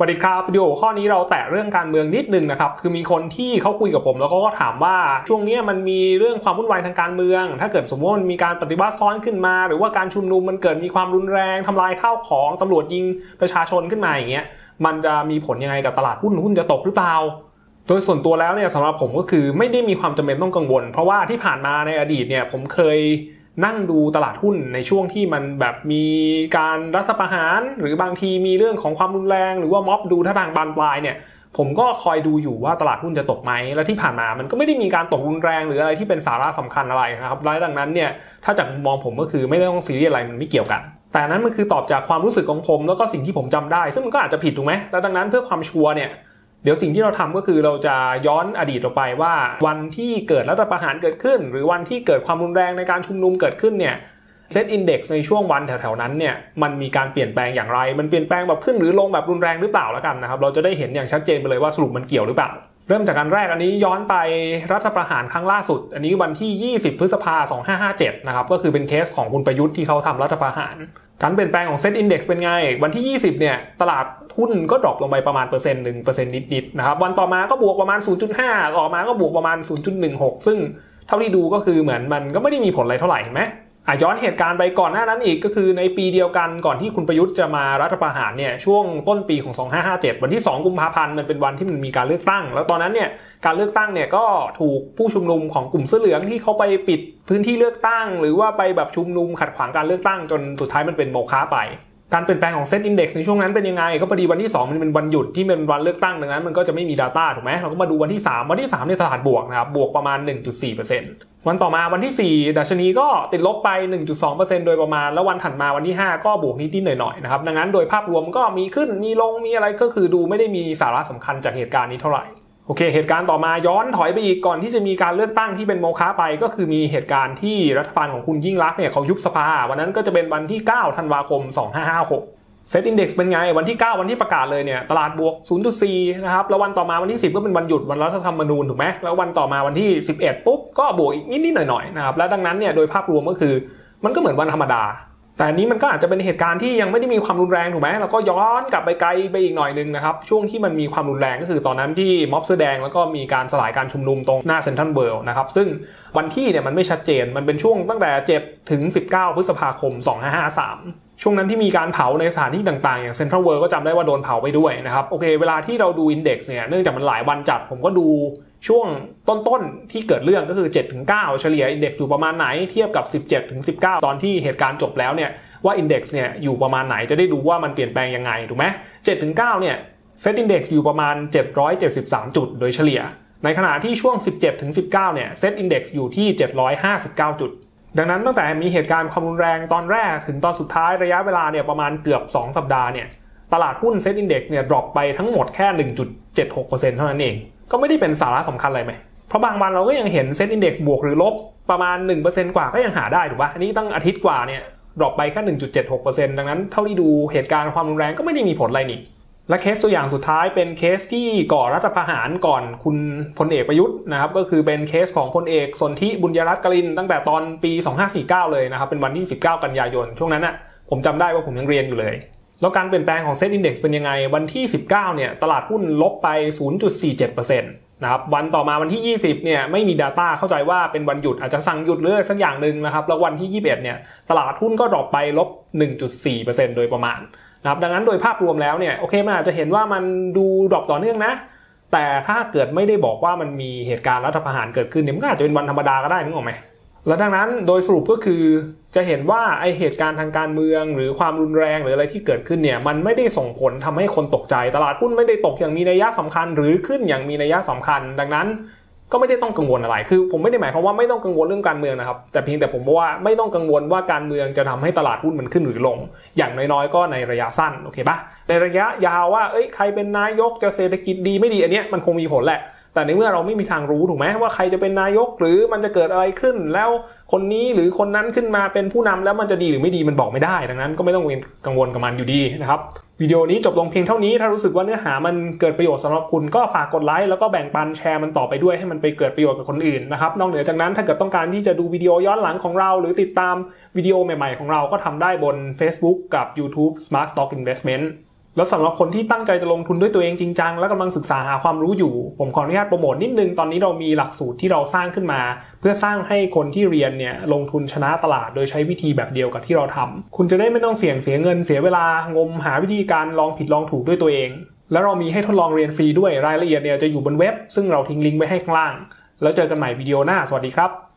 สวัสดีครับวิดีโอข้อนี้เราแตะเรื่องการเมืองนิดนึงนะครับ คือมีคนที่เขาคุยกับผมแล้วเขาก็ถามว่าช่วงนี้มันมีเรื่องความวุ่นวายทางการเมือง ถ้าเกิดสมมติมันมีการปฏิบัติซ้อนขึ้นมา หรือว่าการชุมนุมมันเกิดมีความรุนแรงทำลายข้าวของตำรวจยิงประชาชนขึ้นมาอย่างเงี้ยมันจะมีผลยังไงกับตลาดหุ้นหุ้นจะตกหรือเปล่าโดยส่วนตัวแล้วเนี่ยสำหรับผมก็คือไม่ได้มีความจำเป็นต้องกังวล เพราะว่าที่ผ่านมาในอดีตเนี่ยผมเคย นั่งดูตลาดหุ้นในช่วงที่มันแบบมีการรัฐประหาร หรือบางทีมีเรื่องของความรุนแรง หรือว่าม็อบดูท่าทางบานปลายเนี่ยผมก็คอยดูอยู่ว่าตลาดหุ้นจะตกไหม และที่ผ่านมามันก็ไม่ได้มีการตกรุนแรงหรืออะไรที่เป็นสาระสำคัญอะไรนะครับดังนั้นเนี่ยถ้าจากมุมมองผมก็คือไม่ได้ต้องซีเรียสอะไรมันไม่เกี่ยวกัน แต่นั้นมันคือตอบจากความรู้สึกของผมแล้วก็สิ่งที่ผมจำได้ ซึ่งมันก็อาจจะผิดถูกไหมแล้วดังนั้นเพื่อความชัวร์เนี่ย เดี๋ยวสิ่งที่เราทำก็คือเราจะย้อนอดีตเราไปว่า วันที่เกิดรัฐประหารเกิดขึ้น หรือวันที่เกิดความรุนแรงในการชุมนุมเกิดขึ้นเนี่ยSET Index ในช่วงวันแถวๆนั้นเนี่ยมันมีการเปลี่ยนแปลงอย่างไร มันเปลี่ยนแปลงแบบขึ้นหรือลงแบบรุนแรงหรือเปล่าแล้วกันนะครับเราจะได้เห็นอย่างชัดเจนไปเลยว่าสรุปมันเกี่ยวหรือเปล่า เริ่มจากการแรกอันนี้ย้อนไปรัฐประหารครั้งล่าสุด อันนี้วันที่ 20 พฤษภา2557นะครับก็คือเป็นเคสของคุณประยุทธ์ที่เขาทำรัฐประหารการเปลี่ยนแปลงของเซตอินดี x เป็นไง วันที่ 20เนี่ยตลาด หุ้นก็ drop ลงไปประมาณเปอร์เซ็นต์หนึ่งเปอร์เซ็นต์นิดๆนะครับวันต่อมาก็บวกประมาณ 0.5ต่อมาก็บวกประมาณ 0.16 ซึ่งเท่าที่ดูก็คือเหมือนมันก็ไม่ได้มีผลอะไรเท่าไหร่เห็นไหมอะย้อนเหตุการณ์ไปก่อนหน้านั้นอีกก็คือในปีเดียวกันก่อนที่คุณประยุทธ์จะมารัฐประหารเนี่ยช่วงต้นปีของ 2557 วันที่ 2 กุมภาพันธ์มันเป็นวันที่มันมีการเลือกตั้ง แล้วตอนนั้นเนี่ยการเลือกตั้งเนี่ยก็ถูกผู้ชุมนุมของกลุ่มเสื้อเหลืองที่เขาไปปิดพื้นที่เลือกตั้ง หรือว่าไปแบบชุมนุมขัดขวางการเลือกตั้งจนสุดท้ายมันเป็นโมฆะไป การเปลี่ยนแปลงของเซ็ตอินดี x ในช่วงนั้นเป็นยังไง ก็พอดีวันที่ 2 มันเป็นวันหยุดที่เป็นวันเลือกตั้งดังนั้น มันก็จะไม่มี Data ถูกไหมเราก็มาดูวันที่ 3 วันที่3ในตลาดบวกนะครับบวกประมาณ 1.4%วันต่อมาวันที่ 4 ดัชนีก็ติดลบไป 1.2%โดยประมาณแล้ววันถัดมาวันที่ 5 ก็บวกนิดๆหน่อยๆนะครับดังนั้นโดยภาพรวมก็มีขึ้นมีลงมีอะไรก็คือดูไม่ได้มีสาระสำคัญจากเหตุการณ์นี้เท่าไหร่ โอเค เหตุการณ์ต่อมาย้อนถอยไปอีกก่อนที่จะมีการเลือกตั้งที่เป็นโมฆะไป ก็คือมีเหตุการณ์ที่รัฐบาลของคุณยิ่งรักเนี่ยเขายุบสภา วันนั้นก็จะเป็นวันที่ 9 ธันวาคม 2556 เซตอินดี x เป็นไง วันที่ 9 วันที่ประกาศเลยเนี่ยตลาดบวก 0.4 นะครับ แล้ววันต่อมาวันที่ 10 ก็เป็นวันหยุดวันรัฐธรรมนูญถูกไหมแล้ววันต่อมาวันที่ 11 ปุ๊บก็บวกอีกนิดๆหน่อยๆนะครับและดังนั้นเนี่ยโดยภาพรวมก็คือมันก็เหมือนวันธรรมดา แต่นี้มันก็อาจจะเป็นเหตุการณ์ที่ยังไม่ได้มีความรุนแรงถูกไหมเราก็ย้อนกลับไปไกลไปอีกหน่อยนึงนะครับ ช่วงที่มันมีความรุนแรงก็คือตอนนั้นที่ม็อบเสื้อแดงแล้วก็มีการสลายการชุมนุมตรงหน้าเซ็นทรัลเวิลด์นะครับ ซึ่งวันที่เนี่ยมันไม่ชัดเจนมันเป็นช่วงตั้งแต่7ถึง 19 พฤษภาคม 2553ช่วงนั้นที่มีการเผาในสถานที่ต่างๆ อย่างเซ็นทรัลเวิลด์ก็จำได้ว่าโดนเผาไปด้วยนะครับ โอเค เวลาที่เราดู index เนี่ย เนื่องจากมันหลายวันจัด ผมก็ดู ช่วงต้นๆที่เกิดเรื่องก็คือ 7-9 เฉลี่ย index อยู่ประมาณไหนเทียบกับ 17-19 ตอนที่เหตุการณ์จบแล้วเนี่ยว่า index เนี่ยอยู่ประมาณไหนจะได้ดูว่ามันเปลี่ยนแปลงยังไงถูกไหม7-9 เนี่ย SET Index อยู่ประมาณ 773 จุดโดยเฉลี่ย ในขณะที่ช่วง 17-19 เนี่ย SET Index อยู่ที่ 759 จุด ดังนั้นตั้งแต่มีเหตุการณ์ความรุนแรงตอนแรกถึงตอนสุดท้ายระยะเวลาเนี่ยประมาณเกือบ 2 สัปดาห์เนี่ยตลาดหุ้น SET Index เนี่ย drop ไปทั้งหมดแค่ 1.76%เท่านั้นเอง ก็ไม่ได้เป็นสาระสำคัญอะไรไหมเพราะบางวันเราก็ยังเห็นเซ็ตอินดี x บวกหรือลบประมาณ 1%กว่าก็ยังหาได้ถูกปะอันนี้ตั้งอาทิตย์กว่าเนี่ย drop ไปแค่ 1.76%ดังนั้นเท่าที่ดูเหตุการณ์ความรุนแรงก็ไม่ได้มีผลอะไรนี่และเคสตัวอย่างสุดท้ายเป็นเคสที่ก่อรัฐประหารก่อนคุณพลเอกประยุทธ์นะครับก็คือเป็นเคสของพลเอกสนธิบุญยรัตน์กลิน ตั้งแต่ตอนปี 2549 เลยนะครับเป็นวันที่ 19 กันยายน ช่วงนั้นน่ะผมจำได้ว่าผมยังเรียนอยู่เลย แล้วการเปลี่ยนแปลงของเซ็ตอินดี x เป็นยังไง วันที่ 19 เนี่ย ตลาดหุ้นลบไป 0.47%นะครับ วันต่อมาวันที่ 20 เนี่ย ไม่มี Data เข้าใจว่าเป็นวันหยุดอาจจะสั่งหยุดหรือสักอย่างหนึ่งนะครับ แล้ววันที่ 21 เนี่ย ตลาดหุ้นก็ drop ไปลบ 1.4%โดยประมาณนะครับดังนั้นโดยภาพรวมแล้วเนี่ย โอเค มันอาจจะเห็นว่ามันดู drop ต่อเนื่องนะ แต่ถ้าเกิดไม่ได้บอกว่ามันมีเหตุการณ์รัฐประหารเกิดขึ้นเนี่ย มันก็อาจจะเป็นวันธรรมดาก็ได้นึกออกไหม และดังนั้นโดยสรุปก็คือจะเห็นว่าไอเหตุการณ์ทางการเมือง หรือความรุนแรงหรืออะไรที่เกิดขึ้นเนี่ยมันไม่ได้ส่งผลทำให้คนตกใจ ตลาดหุ้นไม่ได้ตกอย่างมีนัยสำคัญ หรือขึ้นอย่างมีนัยสำคัญ ดังนั้นก็ไม่ได้ต้องกังวลอะไร คือผมไม่ได้หมายความว่าไม่ต้องกังวลเรื่องการเมืองนะครับ แต่เพียงแต่ผมบอกว่าไม่ต้องกังวลว่าการเมืองจะทำให้ตลาดหุ้นมันขึ้นหรือลง อย่างน้อยๆ ก็ในระยะสั้น โอเคปะในระยะยาวว่า เอ้ย ใครเป็นนายก จะเศรษฐกิจดีไม่ดี อันเนี้ยมันคงมีผลแหละ แต่ในเมื่อเราไม่มีทางรู้ถูกไหมว่าใครจะเป็นนายกหรือมันจะเกิดอะไรขึ้น แล้วคนนี้หรือคนนั้นขึ้นมาเป็นผู้นำแล้วมันจะดีหรือไม่ดีมันบอกไม่ได้ ดังนั้นก็ไม่ต้องกังวลกับมันอยู่ดีนะครับวิดีโอนี้จบลงเพียงเท่านี้ ถ้ารู้สึกว่าเนื้อหามันเกิดประโยชน์สำหรับคุณก็ฝากกดไลค์แล้วก็แบ่งปันแชร์มันต่อไปด้วยให้มันไปเกิดประโยชน์กับคนอื่นนะครับ นอกเหนือจากนั้นถ้าเกิดต้องการที่จะดูวิดีโอย้อนหลังของเรา หรือติดตามวิดีโอใหม่ๆของเราก็ทำได้บน Facebook กับ YouTube Smart Stock Investment แล้วสำหรับคนที่ตั้งใจจะลงทุนด้วยตัวเองจริงจังและกำลังศึกษาหาความรู้อยู่ ผมขออนุญาตโปรโมทนิดนึงตอนนี้เรามีหลักสูตรที่เราสร้างขึ้นมา เพื่อสร้างให้คนที่เรียนเนี่ยลงทุนชนะตลาดโดยใช้วิธีแบบเดียวกับที่เราทำคุณจะได้ไม่ต้องเสี่ยงเสียเงินเสียเวลางมหาวิธีการลองผิดลองถูกด้วยตัวเอง แล้วเรามีให้ทดลองเรียนฟรีด้วยรายละเอียดเนี่ยจะอยู่บนเว็บ ซึ่งเราทิ้งลิงก์ไว้ให้ข้างล่าง แล้วเจอกันใหม่วิดีโอหน้าสวัสดีครับ